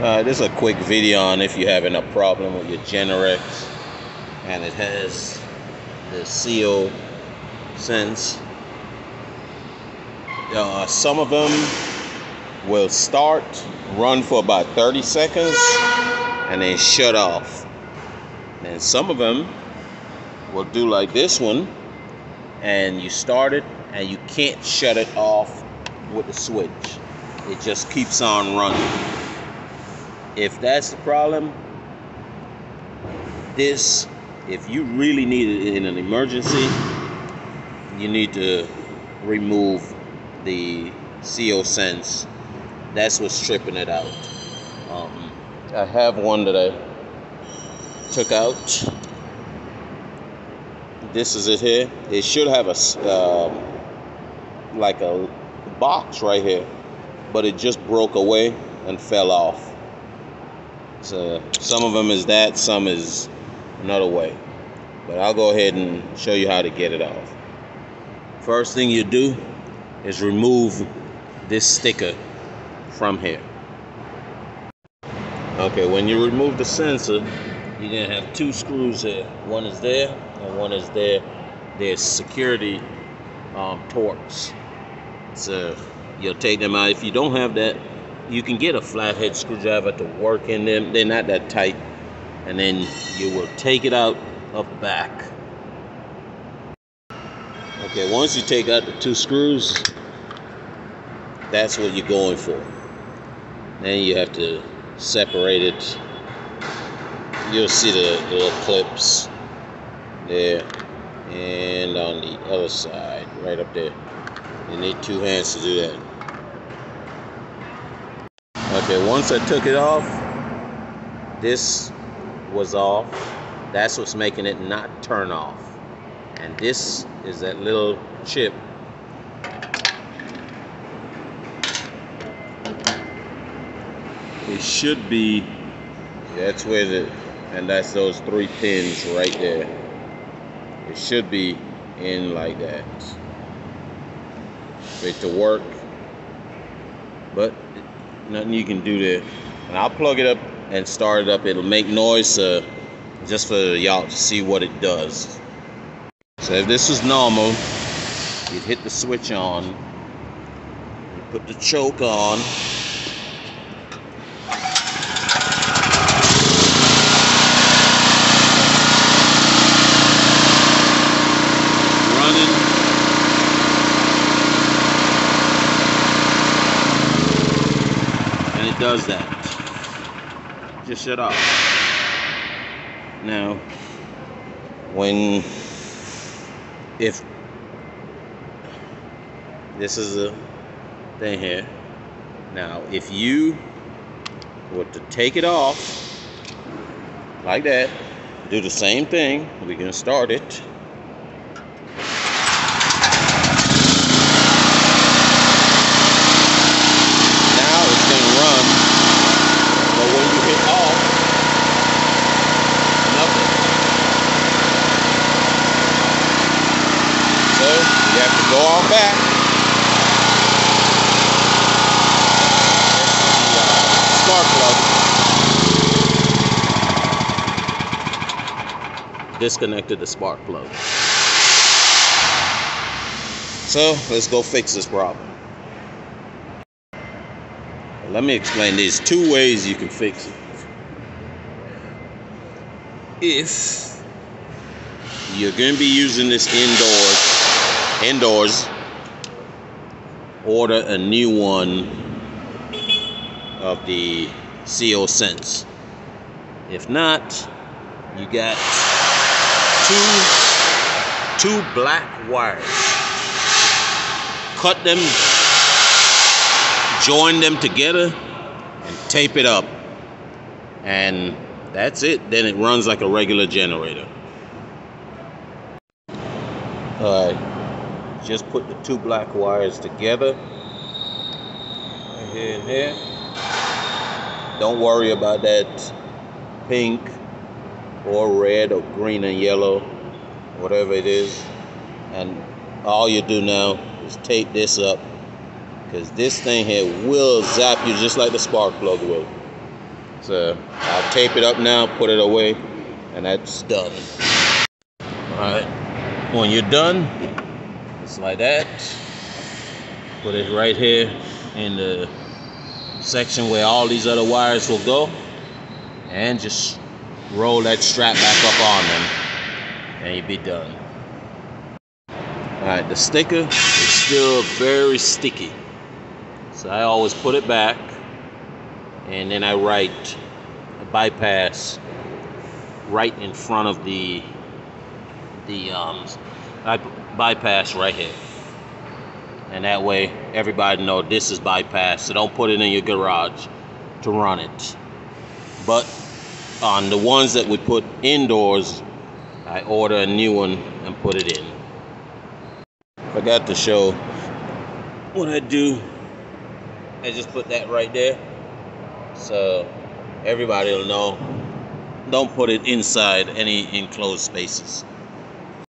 Uh, this is a quick video on if you're having a problem with your Generac and it has the CO sense. Uh, some of them will start, run for about 30 seconds, and then shut off. And some of them will do like this one, and you start it and you can't shut it off with the switch. It just keeps on running if that's the problem, this, if you really need it in an emergency, you need to remove the CO sense. That's what's tripping it out. Um, I have one that I took out. This is it here. It should have a um, like a box right here, but it just broke away and fell off. So some of them is that, some is another way. But I'll go ahead and show you how to get it off. First thing you do is remove this sticker from here. Okay, when you remove the sensor, you're gonna have two screws here. One is there and one is there. There's security um, Torx. So you'll take them out. If you don't have that, you can get a flathead screwdriver to work in them. They're not that tight. And then you will take it out of back. Okay, once you take out the two screws, that's what you're going for. Then you have to separate it. You'll see the, the little clips there and on the other side, right up there. You need two hands to do that. Okay, once I took it off, this was off. That's what's making it not turn off. And this is that little chip. It should be, that's where the, and that's those three pins right there. It should be in like that. For it to work. But nothing you can do there. And I'll plug it up and start it up. It'll make noise uh, just for y'all to see what it does. So if this was normal, you'd hit the switch on, put the choke on, does that. Just shut off. Now, when, if this is a thing here. Now, if you were to take it off like that, do the same thing. We're gonna start it. Go on back. Spark plug. Disconnected the spark plug. So let's go fix this problem. Let me explain. There's two ways you can fix it. If you're going to be using this indoors indoors, order a new one of the CO Sense. If not, you got two two black wires. Cut them, join them together, and tape it up. And that's it. Then it runs like a regular generator. All right just put the two black wires together. Right here and don't worry about that pink or red or green and yellow whatever it is. And all you do now is tape this up because this thing here will zap you just like the spark plug will. So I'll tape it up now, put it away, and that's done. All right, when you're done, it's like that. Put it right here in the section where all these other wires will go, and just roll that strap back up on them, and you'll be done. All right, the sticker is still very sticky. So I always put it back and then I write a bypass right in front of the the um, bypass right here. And that way everybody know this is bypass. So don't put it in your garage to run it. But on the ones that we put indoors, I order a new one and put it in. Forgot to show what I do. I just put that right there. So everybody will know. Don't put it inside any enclosed spaces.